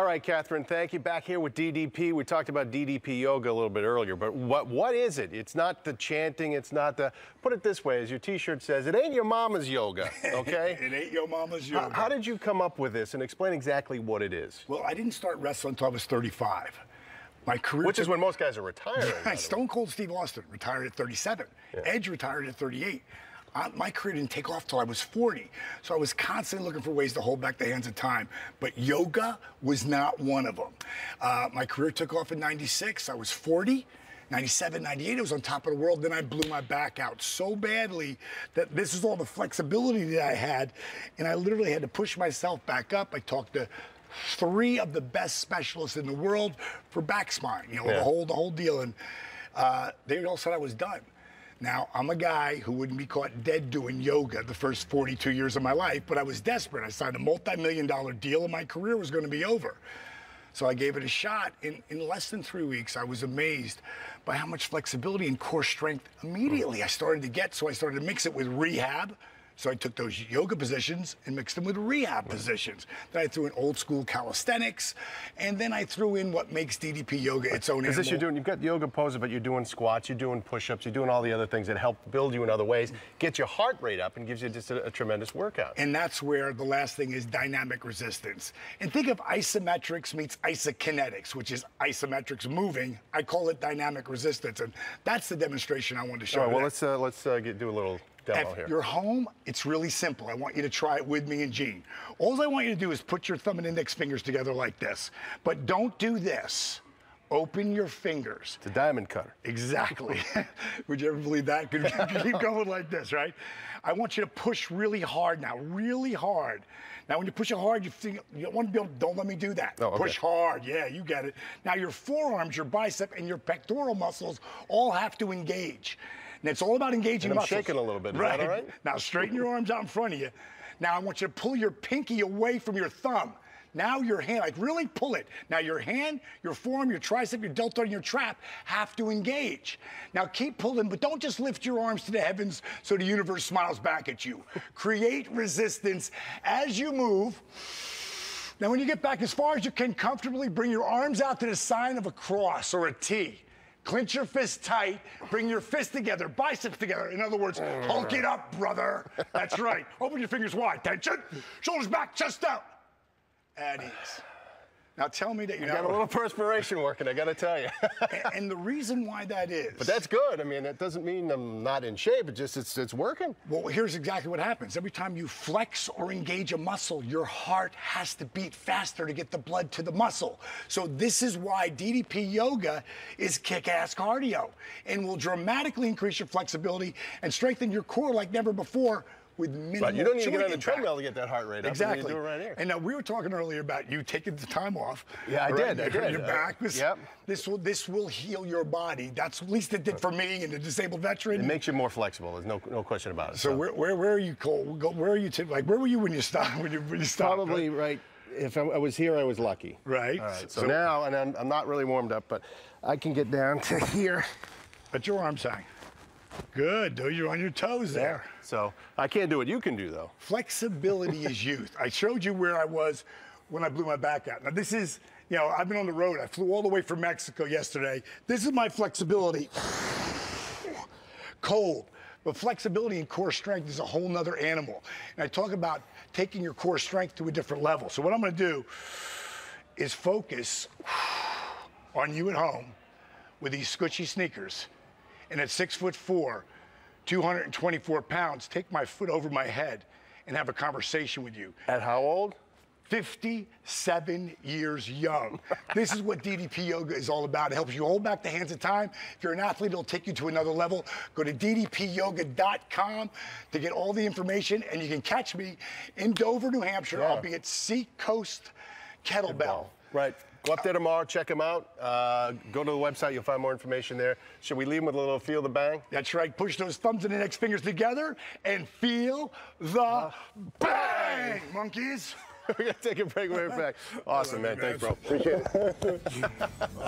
All right, Catherine, thank you. Back here with DDP. We talked about DDP yoga a little bit earlier, but what what is it? It's not the chanting. It's not the. Put it this way, as your T-shirt says, it ain't your mama's yoga. Okay. it ain't your mama's yoga. How, how did you come up with this, and explain exactly what it is? Well, I didn't start wrestling until I was 35. My career, which is when most guys are retiring. Stone Cold Steve Austin retired at 37. Yeah. Edge retired at 38 my career didn't take off till I was 40. So I was constantly looking for ways to hold back the hands of time. But yoga was not one of them. Uh, my career took off in 96. I was 40. 97, 98, I was on top of the world. Then I blew my back out so badly that this is all the flexibility that I had. And I literally had to push myself back up. I talked to three of the best specialists in the world for back spine, you know, yeah. the whole the whole deal. And uh, they all said I was done. Now, I'm a guy who wouldn't be caught dead doing yoga the first 42 years of my life, but I was desperate. I signed a multi million dollar deal and my career was going to be over. So I gave it a shot. In, in less than three weeks, I was amazed by how much flexibility and core strength immediately I started to get. So I started to mix it with rehab. So I took those yoga positions and mixed them with rehab right. positions. Then I threw in old school calisthenics, and then I threw in what makes DDP yoga its own. Is this you're doing? You've got yoga poses, but you're doing squats, you're doing push-ups, you're doing all the other things that help build you in other ways, get your heart rate up, and gives you just a, a tremendous workout. And that's where the last thing is dynamic resistance. And think of isometrics meets isokinetics, which is isometrics moving. I call it dynamic resistance, and that's the demonstration I wanted to show. All right, well, let's uh, let's uh, get, do a little demo if here. you're home, it's really simple. I want you to try it with me and Gene. All I want you to do is put your thumb and index fingers together like this. But don't do this. Open your fingers. It's a diamond cutter. Exactly. Would you ever believe that? Could keep going like this, right? I want you to push really hard now, really hard. Now, when you push it hard, you think you don't want to be able, don't let me do that. Oh, okay. Push hard. Yeah, you get it. Now, your forearms, your bicep, and your pectoral muscles all have to engage. And it's all about engaging and I'm muscles. shaking a little bit. Is right. that all right? Now straighten your arms out in front of you. Now I want you to pull your pinky away from your thumb. Now your hand, like really pull it. Now your hand, your forearm, your tricep, your deltoid, and your trap have to engage. Now keep pulling, but don't just lift your arms to the heavens so the universe smiles back at you. Create resistance as you move. Now when you get back as far as you can comfortably, bring your arms out to the sign of a cross or a T. Clench your fist tight. Bring your fists together, biceps together. In other words, hulk it up, brother. That's right. Open your fingers wide. Tension. Shoulders back, chest out. At ease. Now tell me that you're I got a little perspiration working, I got to tell you. and, and, the reason why that is. But that's good. I mean, that doesn't mean I'm not in shape. It just it's it's working. Well, here's exactly what happens. Every time you flex or engage a muscle, your heart has to beat faster to get the blood to the muscle. So this is why DDP yoga is kick-ass cardio and will dramatically increase your flexibility and strengthen your core like never before with minimal Right, you don't need to get on the impact. treadmill to get that heart rate up. Exactly. You do it right here. And now we were talking earlier about you taking the time off. Yeah, I right? did. I did. Your back. This, yep. This will this will heal your body. That's at least it did for me and the disabled veteran. It makes you more flexible. There's no no question about it. So, so. Where, where where are you, Cole? Where are you? Like where were you when you stopped? When you when you stopped? Probably right. right if I was here, I was lucky. Right. All right. So, so now, and I'm, I'm not really warmed up, but I can get down to here. But your arms hang. Good, dude. You're on your toes there. Yeah. So I can't do what you can do, though. Flexibility is youth. I showed you where I was when I blew my back out. Now, this is, you know, I've been on the road. I flew all the way from Mexico yesterday. This is my flexibility. Cold. But flexibility and core strength is a whole nother animal. And I talk about taking your core strength to a different level. So what I'm going to do is focus on you at home with these squishy sneakers and at six foot four, 224 pounds, take my foot over my head and have a conversation with you. At how old? 57 years young. this is what DDP yoga is all about. It helps you hold back the hands of time. If you're an athlete, it'll take you to another level. Go to ddpyoga.com to get all the information, and you can catch me in Dover, New Hampshire. Yeah. I'll be at Seacoast Kettlebell. Right. Go up there tomorrow, check them out. Uh, go to the website, you'll find more information there. Should we leave them with a little feel the bang? That's right. Push those thumbs and index fingers together and feel the uh, bang, monkeys. We're going to take a break. We're back. Awesome, man. Thanks, bro. Appreciate it.